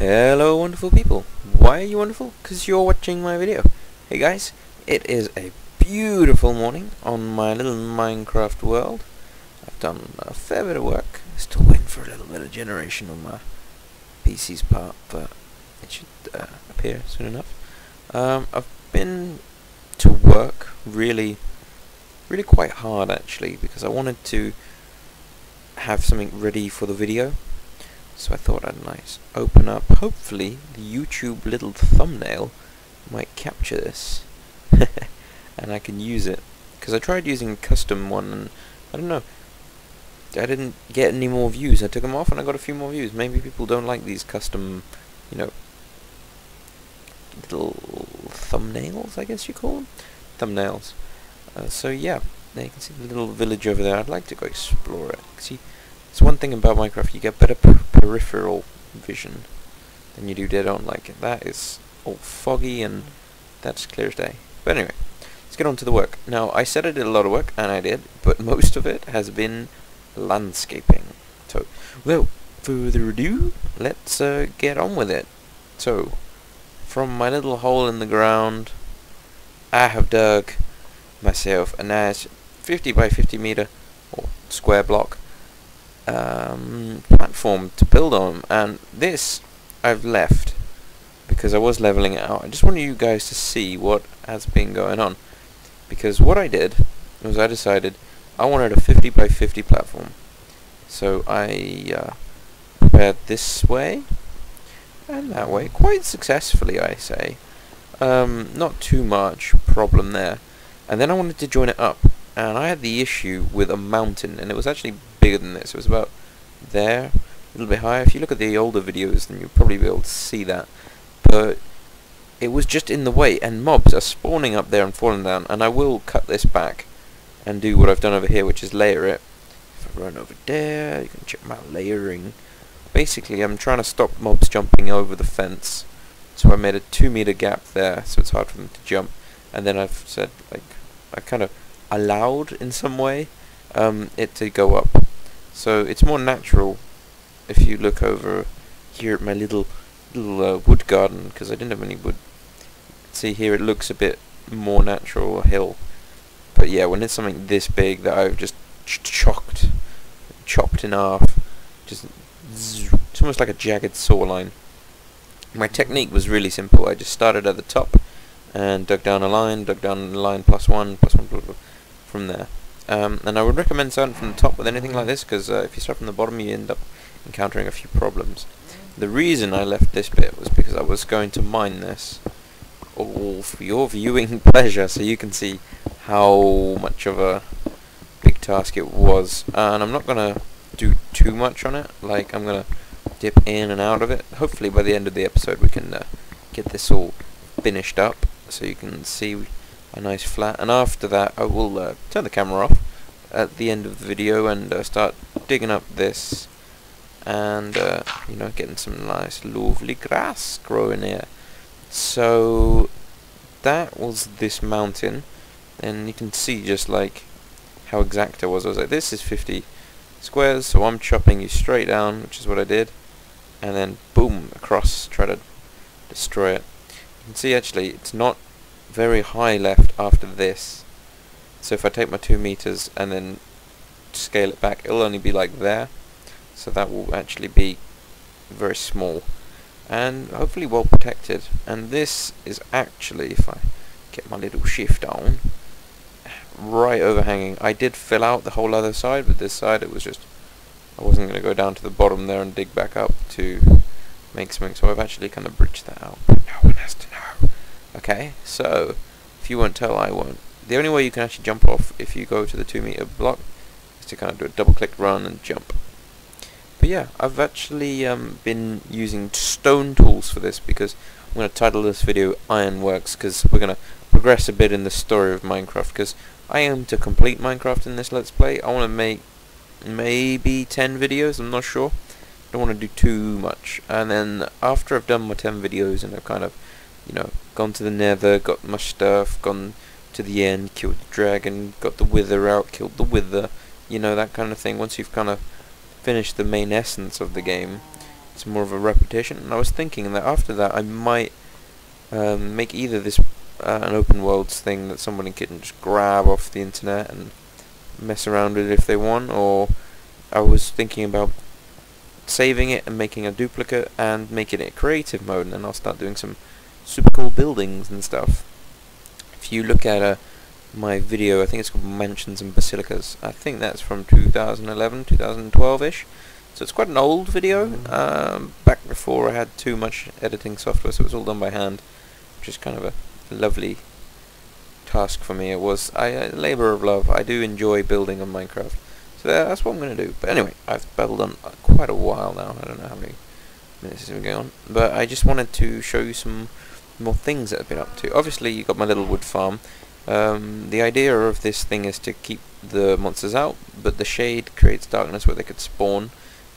Hello wonderful people. Why are you wonderful? Because you're watching my video. Hey guys, it is a beautiful morning on my little Minecraft world. I've done a fair bit of work. Still waiting for a little bit of generation on my PC's part, but it should uh, appear soon enough. Um, I've been to work really, really quite hard actually, because I wanted to have something ready for the video so I thought I'd nice open up. Hopefully the YouTube little thumbnail might capture this. and I can use it. Because I tried using a custom one and I don't know. I didn't get any more views. I took them off and I got a few more views. Maybe people don't like these custom, you know, little thumbnails, I guess you call them? Thumbnails. Uh, so yeah, there you can see the little village over there. I'd like to go explore it. See, it's one thing about Minecraft, you get better per peripheral vision than you do dead on. Like, that is all foggy and that's clear as day. But anyway, let's get on to the work. Now, I said I did a lot of work, and I did, but most of it has been landscaping. So, without further ado, let's uh, get on with it. So, from my little hole in the ground, I have dug myself a nice 50 by 50 meter or square block um, platform to build on and this I've left because I was leveling it out. I just wanted you guys to see what has been going on because what I did was I decided I wanted a 50 by 50 platform. So I uh, prepared this way and that way quite successfully I say. Um, not too much problem there. And then I wanted to join it up and I had the issue with a mountain and it was actually bigger than this. It was about there, a little bit higher. If you look at the older videos, then you'll probably be able to see that. But it was just in the way, and mobs are spawning up there and falling down. And I will cut this back and do what I've done over here, which is layer it. If I run over there, you can check my layering. Basically, I'm trying to stop mobs jumping over the fence. So I made a two meter gap there, so it's hard for them to jump. And then I've said, like, I kind of allowed in some way um, it to go up. So it's more natural if you look over here at my little little uh, wood garden because I didn't have any wood. See here it looks a bit more natural hill. But yeah, when it's something this big that I've just ch chopped, chopped in half, just it's almost like a jagged saw line. My technique was really simple. I just started at the top and dug down a line, dug down a line plus one, plus one, blah, blah, from there. Um, and I would recommend starting from the top with anything like this, because uh, if you start from the bottom you end up encountering a few problems. The reason I left this bit was because I was going to mine this, all for your viewing pleasure, so you can see how much of a big task it was. And I'm not going to do too much on it, like I'm going to dip in and out of it. Hopefully by the end of the episode we can uh, get this all finished up, so you can see a nice flat. And after that I will uh, turn the camera off at the end of the video and uh, start digging up this and uh, you know getting some nice lovely grass growing here. So that was this mountain. And you can see just like how exact I was. I was like this is 50 squares so I'm chopping you straight down which is what I did. And then boom across try to destroy it. You can see actually it's not very high left after this. So if I take my 2 meters and then scale it back, it'll only be like there. So that will actually be very small. And hopefully well protected. And this is actually, if I get my little shift on, right overhanging. I did fill out the whole other side, but this side it was just, I wasn't going to go down to the bottom there and dig back up to make something. So I've actually kind of bridged that out. No one has to know. Okay, so if you won't tell, I won't. The only way you can actually jump off if you go to the 2 meter block is to kind of do a double click run and jump. But yeah, I've actually um, been using stone tools for this because I'm going to title this video Ironworks because we're going to progress a bit in the story of Minecraft because I aim to complete Minecraft in this Let's Play. I want to make maybe 10 videos, I'm not sure. Don't want to do too much. And then after I've done my 10 videos and I've kind of you know, gone to the nether, got my stuff, gone to the end, killed the dragon, got the wither out, killed the wither, you know, that kind of thing. Once you've kind of finished the main essence of the game, it's more of a repetition. And I was thinking that after that I might um, make either this uh, an open worlds thing that somebody can just grab off the internet and mess around with if they want, or I was thinking about saving it and making a duplicate and making it creative mode, and then I'll start doing some super cool buildings and stuff. If you look at uh, my video, I think it's called Mansions and Basilicas. I think that's from 2011, 2012-ish. So it's quite an old video, um, back before I had too much editing software, so it was all done by hand, which is kind of a lovely task for me. It was I, a labour of love. I do enjoy building on Minecraft. So that's what I'm going to do. But anyway, I've babbled on quite a while now. I don't know how many minutes has been going on. But I just wanted to show you some more things that I've been up to. Obviously, you've got my little wood farm. Um, the idea of this thing is to keep the monsters out, but the shade creates darkness where they could spawn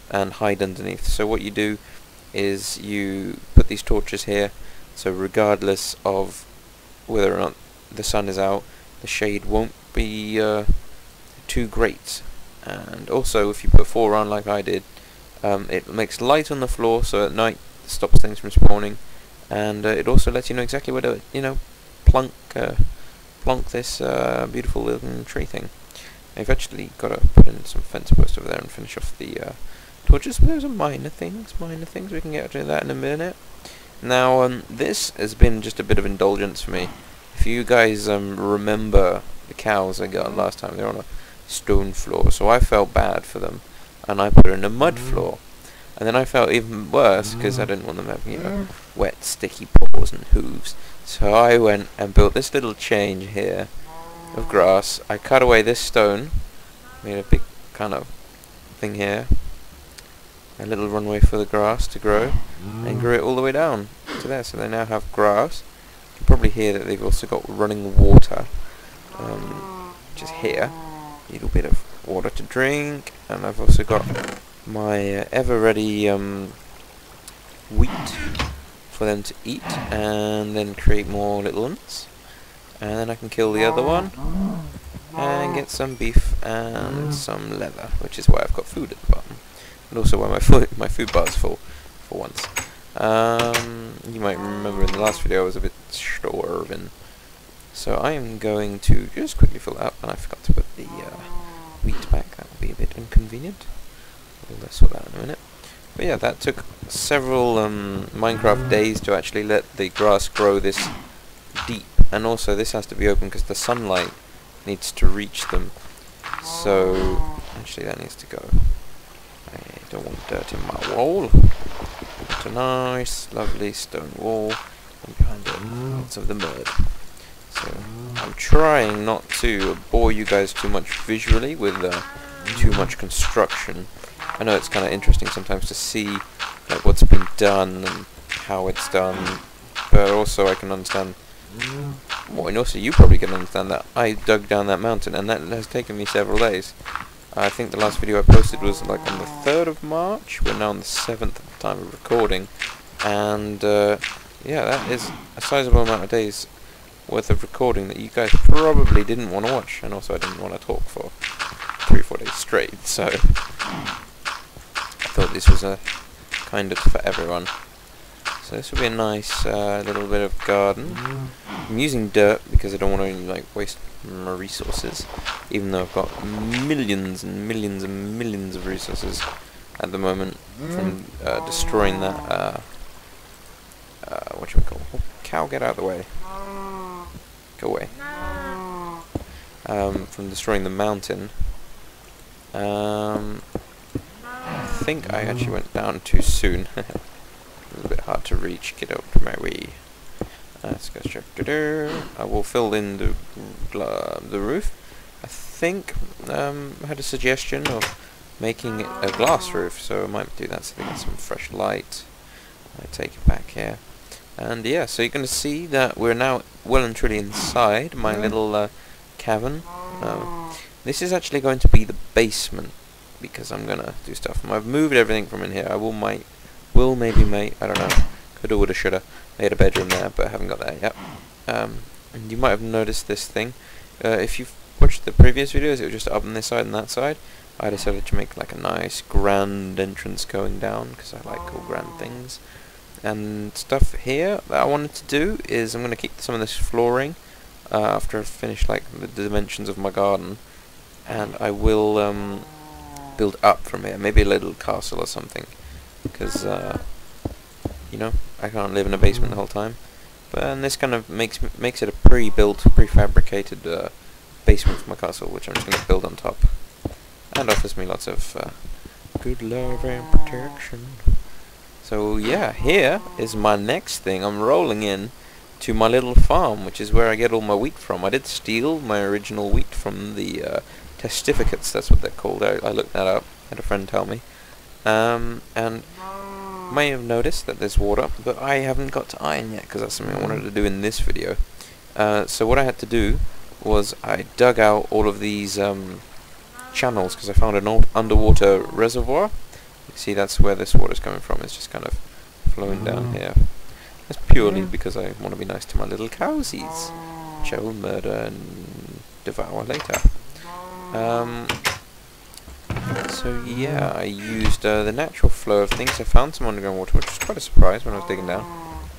and hide underneath. So what you do is you put these torches here, so regardless of whether or not the sun is out, the shade won't be uh, too great. And also, if you put four on like I did, um, it makes light on the floor, so at night stops things from spawning, and uh, it also lets you know exactly where to, you know, plunk, uh, plonk this uh, beautiful little tree thing. I've actually got to put in some fence posts over there and finish off the uh, torches. But those are minor things, minor things. We can get to that in a minute. Now, um, this has been just a bit of indulgence for me. If you guys um, remember the cows I got last time, they're on a stone floor, so I felt bad for them, and I put in a mud floor. And then I felt even worse because I didn't want them having, you know, wet, sticky paws and hooves. So I went and built this little change here of grass. I cut away this stone, made a big kind of thing here, a little runway for the grass to grow and grew it all the way down to there. So they now have grass. You can probably hear that they've also got running water, um, just here. A little bit of water to drink, and I've also got my uh, ever-ready um, wheat for them to eat, and then create more little ones. And then I can kill the other one, and get some beef and some leather, which is why I've got food at the bottom and also why my food my food bar is full for once. Um, you might remember in the last video I was a bit starving. So I am going to just quickly fill up, and I forgot to put the uh, wheat back. That will be a bit inconvenient. We'll sort that in a minute. But yeah, that took several um, Minecraft days to actually let the grass grow this deep. And also this has to be open because the sunlight needs to reach them. So, actually that needs to go I don't want dirt in my wall. A nice, lovely stone wall, and behind it, lots of the mud. So I'm trying not to bore you guys too much visually with uh, too much construction. I know it's kind of interesting sometimes to see like what's been done and how it's done, but also I can understand. Well, and also you probably can understand that I dug down that mountain, and that has taken me several days. I think the last video I posted was like on the 3rd of March. We're now on the 7th at the time of recording. And uh, yeah, that is a sizable amount of days worth of recording that you guys probably didn't want to watch. And also I didn't want to talk for 3-4 days straight. So I this was a kind of for everyone. So this will be a nice uh, little bit of garden. I'm using dirt because I don't want to like waste my resources, even though I've got millions and millions and millions of resources at the moment from uh, destroying that, uh, uh, what you call oh, cow, get out of the way. Go away. Um, from destroying the mountain. Um, I think I actually went down too soon. a little bit hard to reach, get out of my way. Let's go check. I will fill in the the roof. I think um, I had a suggestion of making a glass roof, so I might do that so we get some fresh light. I take it back here. And yeah, so you're going to see that we're now well and truly inside my little uh, cavern. Um, this is actually going to be the basement because I'm to do stuff. I've moved everything from in here. I will might, will maybe mate, I don't know. Coulda, woulda, shoulda. I had a bedroom there, but I haven't got there yet. Um, and you might have noticed this thing. Uh, if you've watched the previous videos, it was just up on this side and that side. I decided to make like a nice grand entrance going down because I like all grand things. And stuff here that I wanted to do is I'm going to keep some of this flooring uh, after I've finished like the dimensions of my garden and I will um, build up from here, maybe a little castle or something because uh, you know I can't live in a basement the whole time. But and this kind of makes makes it a pre-built, prefabricated uh, basement for my castle, which I'm just going to build on top, and offers me lots of uh, good love and protection. So yeah, here is my next thing. I'm rolling in to my little farm, which is where I get all my wheat from. I did steal my original wheat from the uh, testificates, that's what they're called. I, I looked that up, had a friend tell me. Um, and may have noticed that there's water, but I haven't got to iron yet, because that's something I wanted to do in this video. Uh, so what I had to do was I dug out all of these um, channels, because I found an old underwater reservoir. You see that's where this water's coming from, it's just kind of flowing down mm. here. That's purely because I want to be nice to my little cowsies, which I will murder and devour later. Um, so yeah, I used uh, the natural flow of things. I found some underground water, which was quite a surprise when I was digging down.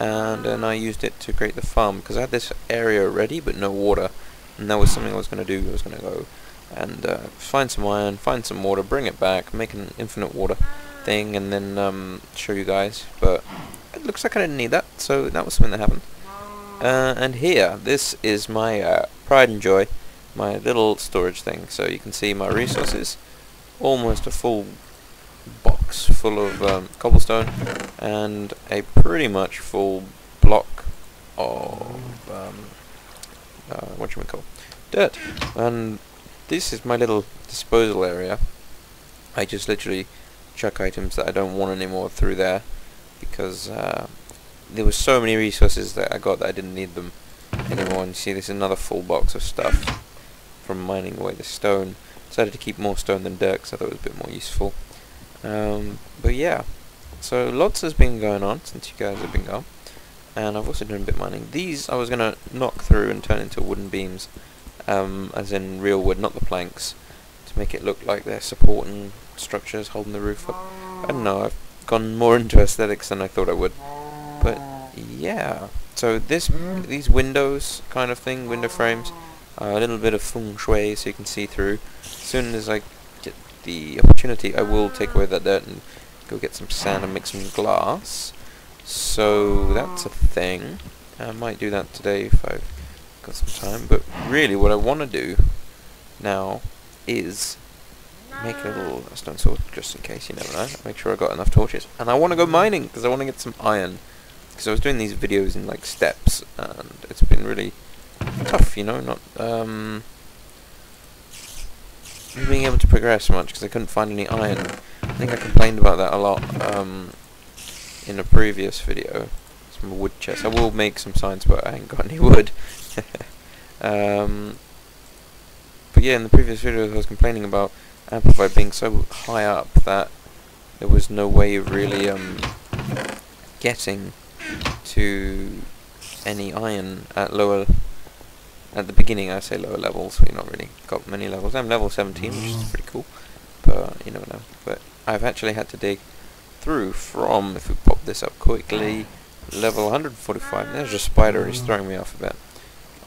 And then I used it to create the farm, because I had this area ready, but no water. And that was something I was going to do. I was going to go and uh, find some iron, find some water, bring it back, make an infinite water thing, and then um, show you guys. But it looks like I didn't need that, so that was something that happened. Uh, and here, this is my uh, pride and joy, my little storage thing. So you can see my resources, almost a full box full of um, cobblestone, and a pretty much full block of um, uh, what you call dirt. And this is my little disposal area. I just literally chuck items that I don't want anymore through there because uh, there were so many resources that I got that I didn't need them anymore. And you see, this is another full box of stuff from mining away the stone. Decided to keep more stone than dirt because I thought it was a bit more useful. Um, but yeah, so lots has been going on since you guys have been gone. And I've also done a bit mining. These I was going to knock through and turn into wooden beams, um, as in real wood, not the planks, to make it look like they're supporting structures holding the roof up. I don't know, I've gone more into aesthetics than I thought I would. But yeah, so this these windows kind of thing, window frames, Uh, a little bit of feng shui so you can see through. As soon as I get the opportunity, I will take away that dirt and go get some sand and make some glass. So that's a thing. I might do that today if I've got some time. But really, what I want to do now is make a little stone sword just in case, you never know. Make sure I got enough torches. And I want to go mining because I want to get some iron. Because I was doing these videos in like steps and it's been really tough, you know, not um, being able to progress much because I couldn't find any iron. I think I complained about that a lot um, in a previous video. Some wood chest. I will make some signs, but I ain't got any wood. um, but yeah, in the previous video I was complaining about Amplified being so high up that there was no way of really um, getting to any iron at lower at the beginning I say lower levels we've not really got many levels I'm level 17 which is pretty cool but you never know but I've actually had to dig through from if we pop this up quickly level 145 there's a spider he's throwing me off a bit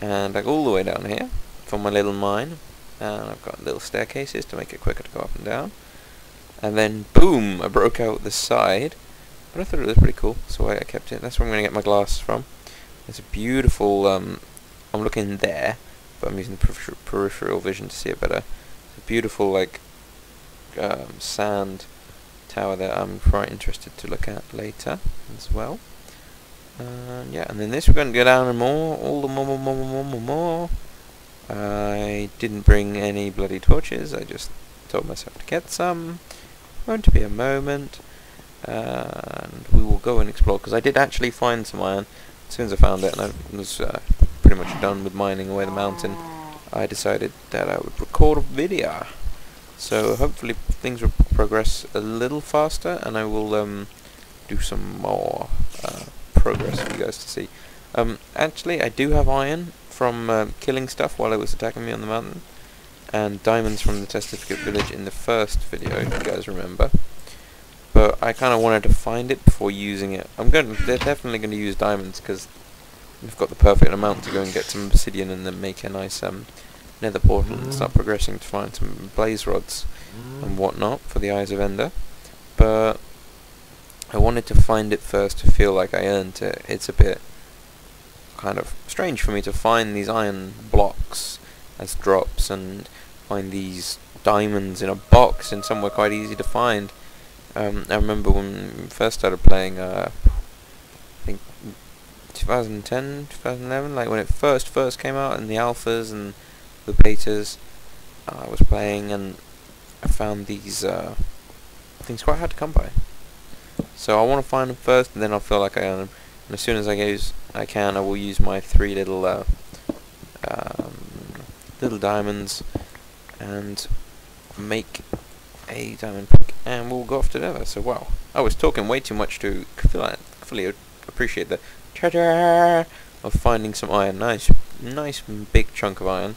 and I go all the way down here for my little mine and I've got little staircases to make it quicker to go up and down. And then, boom, I broke out the side. But I thought it was pretty cool, so I kept it. That's where I'm going to get my glass from. It's a beautiful, um, I'm looking there, but I'm using the peripheral vision to see it better. It's a beautiful, like, um, sand tower that I'm quite interested to look at later as well. Yeah, and then this we're going to go down and more, all the more, more, more, more, more, more. I didn't bring any bloody torches, I just told myself to get some. Won't be a moment. and we will go and explore, because I did actually find some iron. As soon as I found it, and I was uh, pretty much done with mining away the mountain, I decided that I would record a video. So hopefully things will progress a little faster, and I will um, do some more uh, progress for you guys to see. Um, actually, I do have iron, from uh, killing stuff while it was attacking me on the mountain. and diamonds from the Testificate village in the first video, if you guys remember. But I kind of wanted to find it before using it. I'm going. They're definitely going to use diamonds because we've got the perfect amount to go and get some obsidian and then make a nice um, nether portal and start progressing to find some blaze rods and whatnot for the Eyes of Ender. But I wanted to find it first to feel like I earned it. It's a bit kind of strange for me to find these iron blocks as drops and find these diamonds in a box in somewhere quite easy to find. Um, I remember when we first started playing, uh, I think 2010, 2011, like when it first first came out in the alphas and the betas, uh, I was playing and I found these uh, things quite hard to come by. So I want to find them first, and then I'll feel like I own them. And as soon as I use, I can, I will use my three little uh, um, little diamonds and make a diamond pick, and we'll go off together. So wow, I was talking way too much to fully appreciate the treasure of finding some iron. Nice, nice big chunk of iron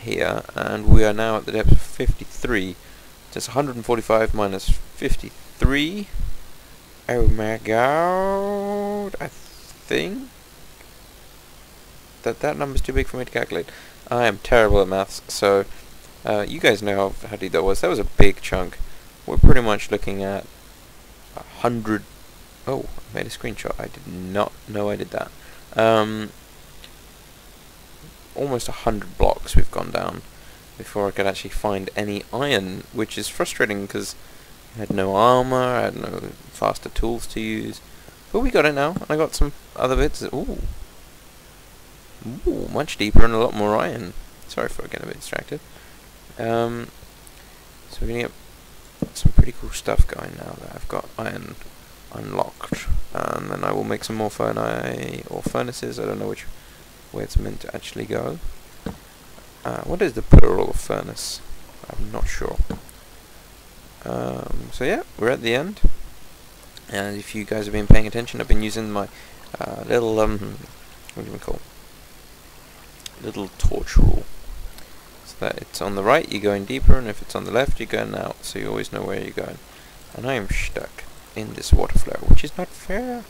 here, and we are now at the depth of 53. Just 145 minus 53. Oh my god, I think that that number's too big for me to calculate. I am terrible at maths, so uh, you guys know how, how deep that was. That was a big chunk. We're pretty much looking at a hundred. Oh, I made a screenshot. I did not know I did that. Um, almost a hundred blocks we've gone down before I could actually find any iron, which is frustrating because I had no armor, I had no faster tools to use. But we got it now, and I got some other bits. Ooh. Ooh, much deeper and a lot more iron. Sorry for getting a bit distracted. Um, so we're going to get some pretty cool stuff going now that I've got iron unlocked. And then I will make some more furnace or furnaces. I don't know which way it's meant to actually go. Uh, what is the plural of furnace? I'm not sure. Um, so yeah, we're at the end. And if you guys have been paying attention, I've been using my uh, little, um, what do we call Little torch rule. So that it's on the right, you're going deeper, and if it's on the left, you're going out, so you always know where you're going. And I am stuck in this water flow, which is not fair.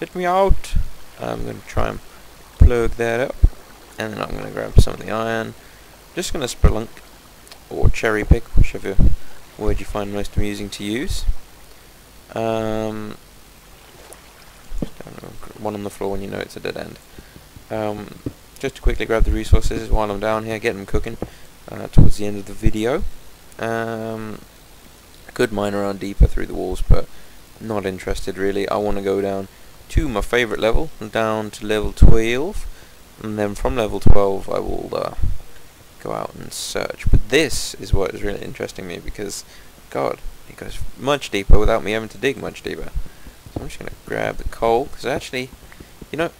Get me out! I'm going to try and plug that up and then I'm going to grab some of the iron. Just going to spelunk or cherry pick, whichever word you find most amusing to use. Um, one on the floor when you know it's a dead end. Um, just to quickly grab the resources while I'm down here, get them cooking uh, towards the end of the video. Um, could mine around deeper through the walls, but not interested really. I want to go down to my favourite level, down to level 12 and then from level 12 I will uh, go out and search. But this is what is really interesting me because, God, it goes much deeper without me having to dig much deeper. So I'm just going to grab the coal, because actually, you know,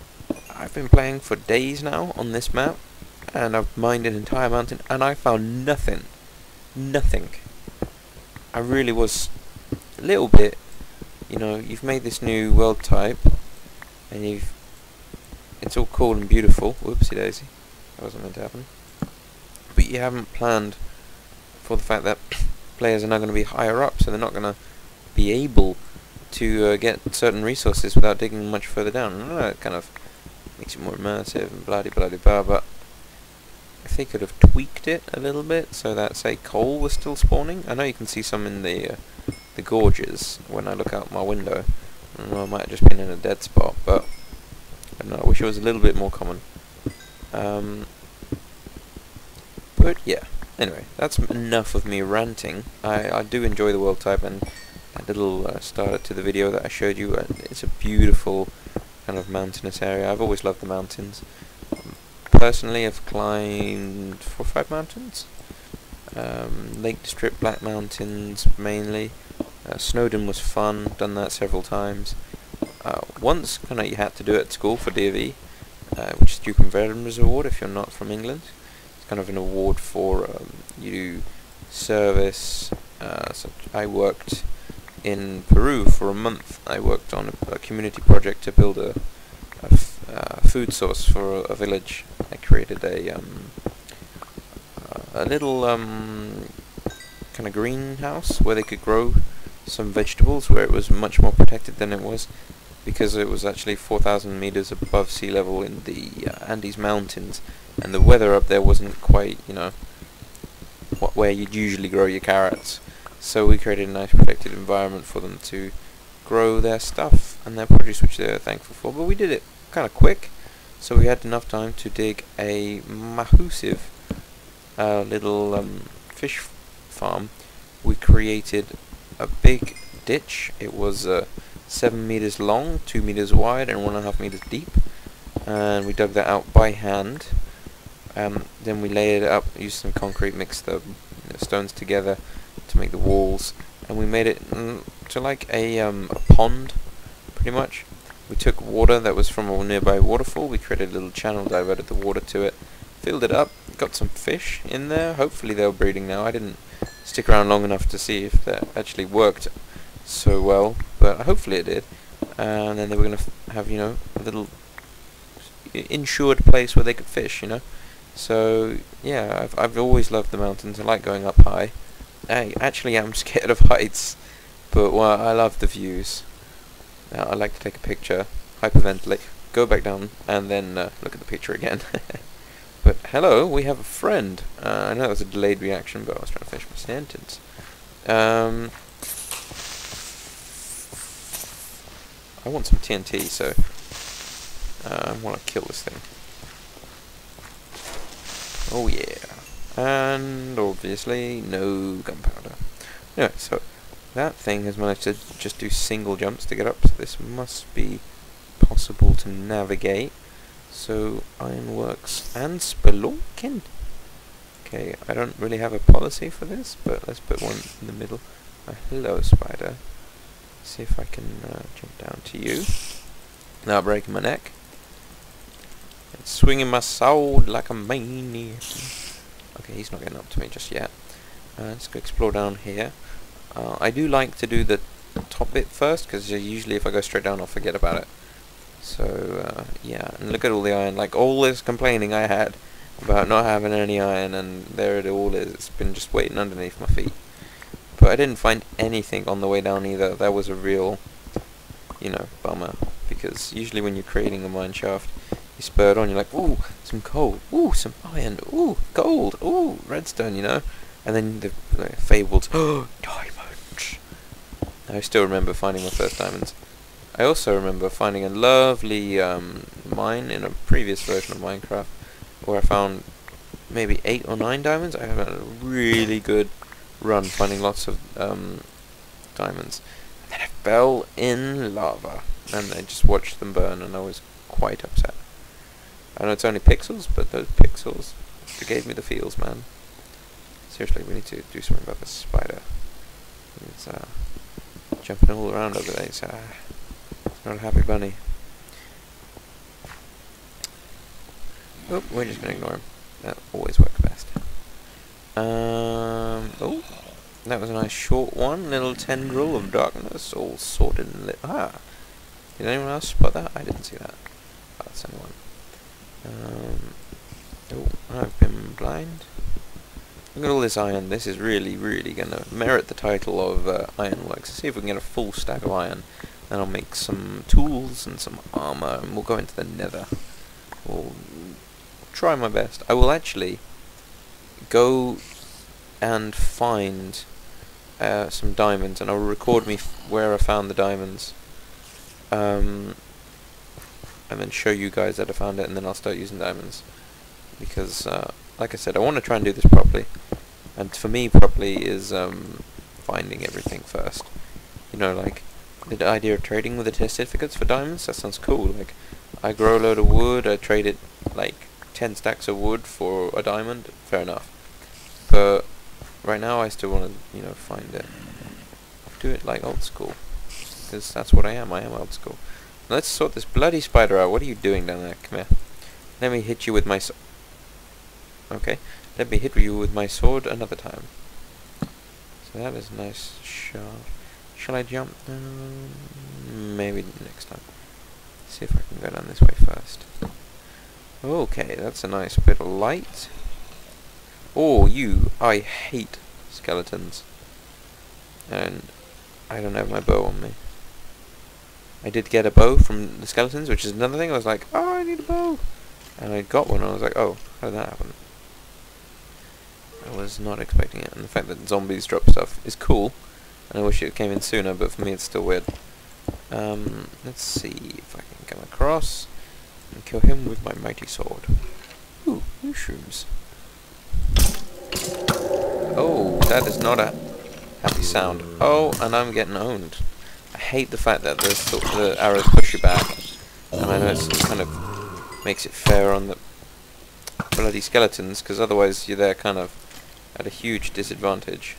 I've been playing for days now on this map, and I've mined an entire mountain, and I found nothing. Nothing. I really was a little bit, you know, you've made this new world type, and you've it's all cool and beautiful. Whoopsie daisy. That wasn't meant to happen. But you haven't planned for the fact that players are now going to be higher up, so they're not going to be able to uh, get certain resources without digging much further down. It kind of makes it more immersive and bloody bloody blah, but if they could have tweaked it a little bit so that, say, coal was still spawning. I know you can see some in the uh, the gorges when I look out my window. I, I might have just been in a dead spot, but I don't know, I wish it was a little bit more common. Um, but yeah, anyway, that's enough of me ranting. I, I do enjoy the world type and that little uh, starter to the video that I showed you, it's a beautiful kind of mountainous area. I've always loved the mountains. personally, I've climbed four or five mountains. Um, Lake District, Black Mountains mainly. Uh, Snowdon was fun, done that several times. Uh, once kind of you had to do it at school for DV, uh, which is Duke of Edinburgh Award if you're not from England. It's kind of an award for um, you service. Uh, I worked in Peru for a month. I worked on a, a community project to build a, uh, food source for a, a, village. I created a um, a little um, kind of greenhouse where they could grow some vegetables where it was much more protected than it was because it was actually 4,000 meters above sea level in the uh, Andes Mountains and the weather up there wasn't quite, you know, what, where you'd usually grow your carrots. So we created a nice protected environment for them to grow their stuff and their produce, which they're thankful for. But we did it kind of quick, so we had enough time to dig a massive uh, little um, fish farm. We created a big ditch. It was uh, seven meters long, two meters wide, and one and a half meters deep. And we dug that out by hand. Um, then we layered it up, used some concrete, mixed the stones together to make the walls, and we made it mm, to like a, um, a pond, pretty much. We took water that was from a nearby waterfall, we created a little channel, diverted the water to it, filled it up, got some fish in there. Hopefully they're breeding now. I didn't stick around long enough to see if that actually worked so well, but hopefully it did. And then they were going to have, you know, a little insured place where they could fish, you know. So yeah, I've I've always loved the mountains. I like going up high. I actually am scared of heights, but well, I love the views. I like to take a picture, hyperventilate, go back down, and then uh, look at the picture again. but hello, we have a friend. Uh, I know that was a delayed reaction, but I was trying to finish my sentence. Um, I want some TNT, so uh, I want to kill this thing. Oh yeah. And obviously no gunpowder. Anyway, so that thing has managed to just do single jumps to get up, so this must be possible to navigate. So Ironworks and Spelunking. Okay, I don't really have a policy for this, but let's put one in the middle. Uh, hello, spider. See if I can uh, jump down to you. Now breaking my neck. And swinging my sword like a maniac. Okay, he's not getting up to me just yet. Uh, let's go explore down here. Uh, I do like to do the top bit first, because usually if I go straight down I'll forget about it. So, uh, yeah, and look at all the iron. Like, all this complaining I had about not having any iron, and there it all is. It's been just waiting underneath my feet. But I didn't find anything on the way down either. That was a real, you know, bummer. Because usually when you're creating a mine shaft, you spur it on, you're like, ooh, some coal, ooh, some iron, ooh, gold, ooh, redstone, you know? And then the like, fabled, oh, diamonds. I still remember finding my first diamonds. I also remember finding a lovely um, mine in a previous version of Minecraft where I found maybe eight or nine diamonds. I had a really good run finding lots of um, diamonds. And then I fell in lava and I just watched them burn and I was quite upset. I know it's only pixels, but those pixels they gave me the feels, man. Seriously, we need to do something about this spider. It's uh, jumping all around over there. It's, uh, not a happy bunny. Oh, we're just gonna ignore him. That always works best. Um, oh, that was a nice short one. Little tendril of darkness, all sorted and lit. Ah, did anyone else spot that? I didn't see that. Oh, that's anyone. Um, oh, I've been blind. Look at all this iron. This is really, really going to merit the title of uh, Ironworks. Let's see if we can get a full stack of iron. Then I'll make some tools and some armor, and we'll go into the nether. We'll try my best. I will actually go and find uh, some diamonds, and I'll record me where I found the diamonds, um, and then show you guys that I found it, and then I'll start using diamonds, because, uh, like I said, I want to try and do this properly, and for me, properly is um, finding everything first. You know, like the idea of trading with the testificates for diamonds. That sounds cool. Like, I grow a load of wood, I trade it like 10 stacks of wood for a diamond. Fair enough. But right now I still want to, you know, find it. Do it like old school. Because that's what I am. I am old school. Let's sort this bloody spider out. What are you doing down there? Come here. Let me hit you with my sword. Okay. Let me hit you with my sword another time. So that is nice shot. Shall I jump? Maybe next time. See if I can go down this way first. Okay, that's a nice bit of light. Oh, you! I hate skeletons. And I don't have my bow on me. I did get a bow from the skeletons, which is another thing. I was like, oh, I need a bow. And I got one, and I was like, oh, how did that happen? I was not expecting it. And the fact that zombies drop stuff is cool. And I wish it came in sooner, but for me it's still weird. Um, let's see if I can come across and kill him with my mighty sword. Ooh, mushrooms. Oh, that is not a happy sound. Oh, and I'm getting owned. I hate the fact that the, the arrows push you back. And I know it kind of makes it fair on the bloody skeletons, because otherwise you're there kind of at a huge disadvantage.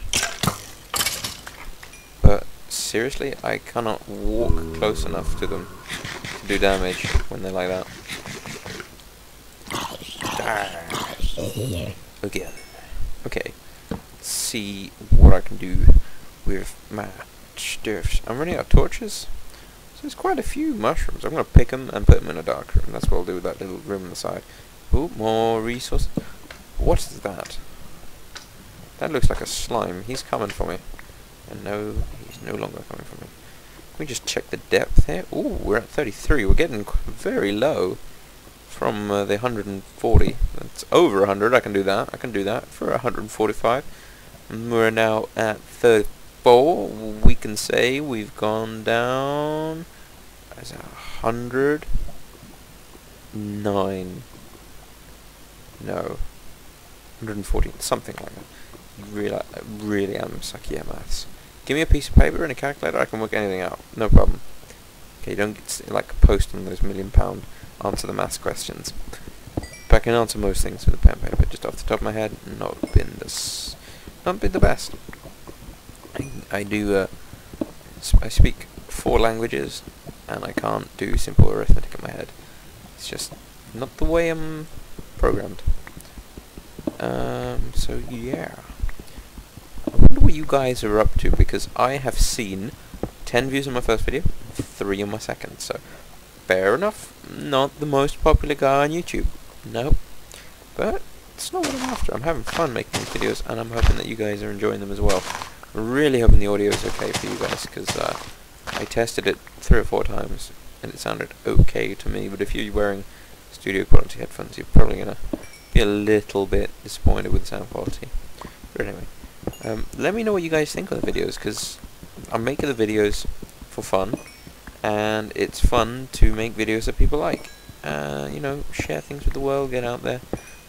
Seriously, I cannot walk close enough to them to do damage when they're like that. Again. Okay. Let's see what I can do with my stuffs. I'm running out of torches. So there's quite a few mushrooms. I'm going to pick them and put them in a dark room. That's what I'll do with that little room on the side. Oh, more resources. What is that? That looks like a slime. He's coming for me. And no, no longer coming from me. Can we just check the depth here? Ooh, we're at 33. We're getting very low from uh, the 140. That's over 100. I can do that. I can do that for 145. And we're now at 34. We can say we've gone down as a hundred nine. No, 114, something like that. Really, really am sucky at maths. Give me a piece of paper and a calculator, I can work anything out. No problem. Okay, don't get like posting those million pound answer the maths questions. But I can answer most things with a pen and paper, just off the top of my head. Not been this, not been the best. I, I do. Uh, I speak four languages, and I can't do simple arithmetic in my head. It's just not the way I'm programmed. Um, so yeah. You guys are up to, because I have seen 10 views on my first video, 3 on my second, so fair enough. Not the most popular guy on YouTube. Nope. But it's not what I'm after. I'm having fun making these videos, and I'm hoping that you guys are enjoying them as well. Really hoping the audio is okay for you guys, because uh, I tested it three or four times, and it sounded okay to me, but if you're wearing studio quality headphones, you're probably going to be a little bit disappointed with the sound quality. But anyway, um, let me know what you guys think of the videos, because I'm making the videos for fun, and it's fun to make videos that people like. Uh, you know, share things with the world, get out there.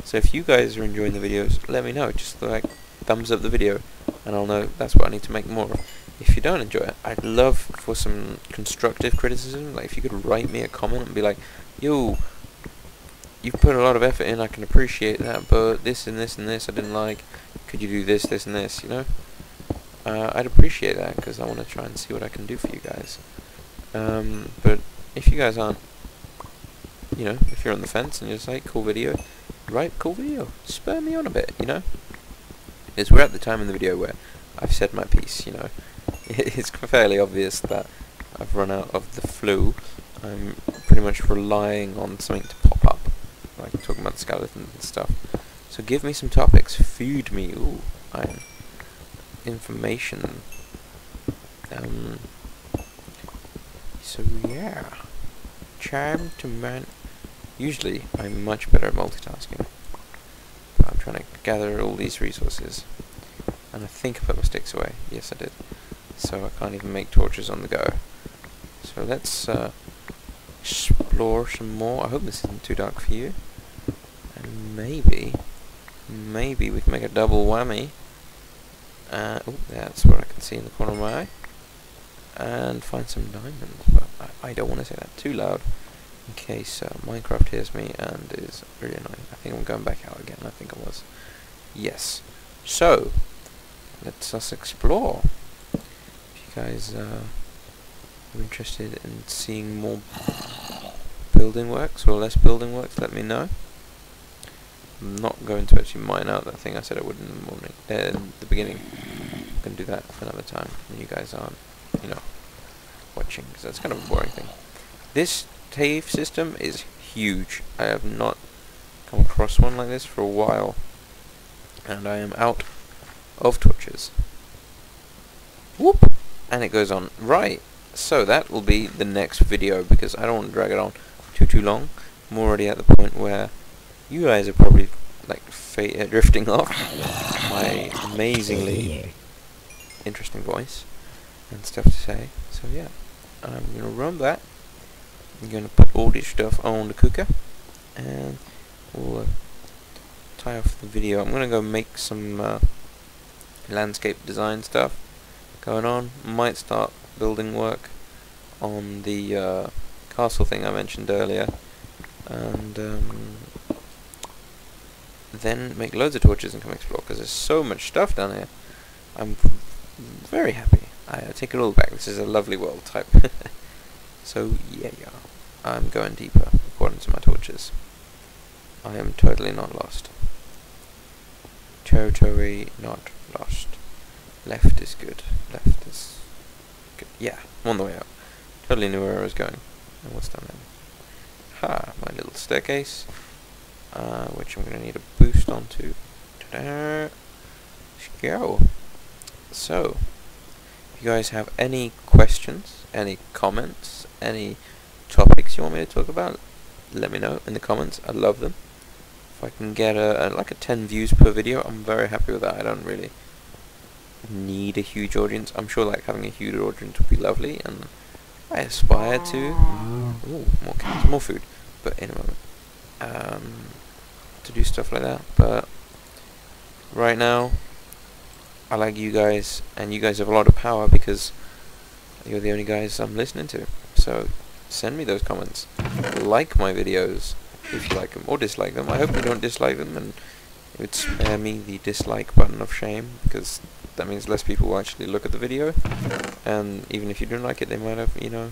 So if you guys are enjoying the videos, let me know. Just like thumbs up the video, and I'll know that's what I need to make more of. If you don't enjoy it, I'd love for some constructive criticism. Like if you could write me a comment and be like, "Yo, you've put a lot of effort in. I can appreciate that, but this and this and this I didn't like. Could you do this, this, and this? You know." uh, I'd appreciate that because I want to try and see what I can do for you guys. Um, but if you guys aren't, you know, if you're on the fence and you're just like, cool video, right, cool video, spur me on a bit, you know? Because we're at the time in the video where I've said my piece, you know. It's fairly obvious that I've run out of the flu. I'm pretty much relying on something to pop up, like talking about skeletons and stuff. So give me some topics, feed me, ooh, iron information. Um, so yeah, charm to man. Usually, I'm much better at multitasking. But I'm trying to gather all these resources, and I think I put my sticks away. Yes, I did. So I can't even make torches on the go. So let's uh, explore some more. I hope this isn't too dark for you. And maybe, maybe we can make a double whammy. Uh, oh, that's what I can see in the corner of my eye. And find some diamonds, but I, I don't want to say that too loud in case uh, Minecraft hears me and is really annoying. I think I'm going back out again, I think I was. Yes. So, let's us explore. If you guys uh, are interested in seeing more building works or less building works, let me know. I'm not going to actually mine out that thing I said I would in the morning, uh, in the beginning. I'm going to do that another time when you guys aren't, you know, watching, because that's kind of a boring thing. This cave system is huge. I have not come across one like this for a while. And I am out of torches. Whoop! And it goes on. Right, so that will be the next video because I don't want to drag it on too too long. I'm already at the point where you guys are probably like fa- uh, drifting off my amazingly interesting voice and stuff to say. So yeah, I'm gonna run that. I'm gonna put all this stuff on the cooker and we'll uh, tie off the video. I'm gonna go make some uh, landscape design stuff going on. Might start building work on the uh, castle thing I mentioned earlier and um, then make loads of torches and come explore because there's so much stuff down here. I'm very happy. I, I take it all back. This is a lovely world type. so yeah, yeah, I'm going deeper according to my torches. I am totally not lost. Territory not lost. Left is good. Left is good. Yeah, I'm on the way out. Totally knew where I was going. And what's down there? Ha! My little staircase. Uh, which I'm going to need a boost onto. Ta-da! Let's go. So, if you guys have any questions, any comments, any topics you want me to talk about, let me know in the comments. I love them. If I can get a, a like a 10 views per video, I'm very happy with that. I don't really need a huge audience. I'm sure like having a huge audience would be lovely, and I aspire to. Ooh, more cans, more food, but in a moment. Um, to do stuff like that, but right now, I like you guys, and you guys have a lot of power because you're the only guys I'm listening to. So send me those comments. Like my videos if you like them or dislike them. I hope you don't dislike them and it would spare me the dislike button of shame because that means less people will actually look at the video and even if you don't like it they might have, you know,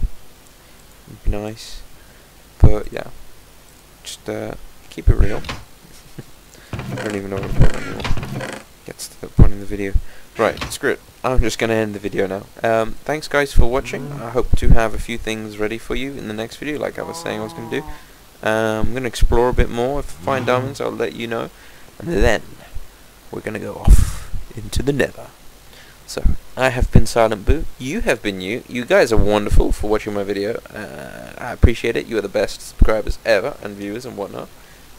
be nice. But yeah, just uh, keep it real. I don't even know what I'm doing anymore. Gets to the point in the video. Right, screw it. I'm just going to end the video now. Um, thanks guys for watching. I hope to have a few things ready for you in the next video like I was saying I was going to do. Um, I'm going to explore a bit more. If I find diamonds, I'll let you know. And then, we're going to go off into the nether. So, I have been Silent Boo. You have been you. You guys are wonderful for watching my video. Uh, I appreciate it. You are the best subscribers ever, and viewers and whatnot.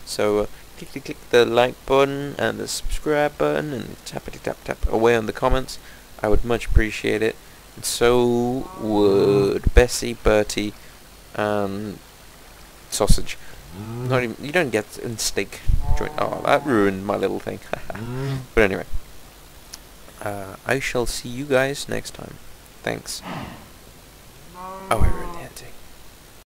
So, uh, click, click, click the like button and the subscribe button and tappity tap tap away on the comments. I would much appreciate it. And so would Bessie, Bertie, and Sausage. Not even, you don't get in steak joint. Oh, that ruined my little thing. but anyway, uh, I shall see you guys next time. Thanks. Oh, I ruined it.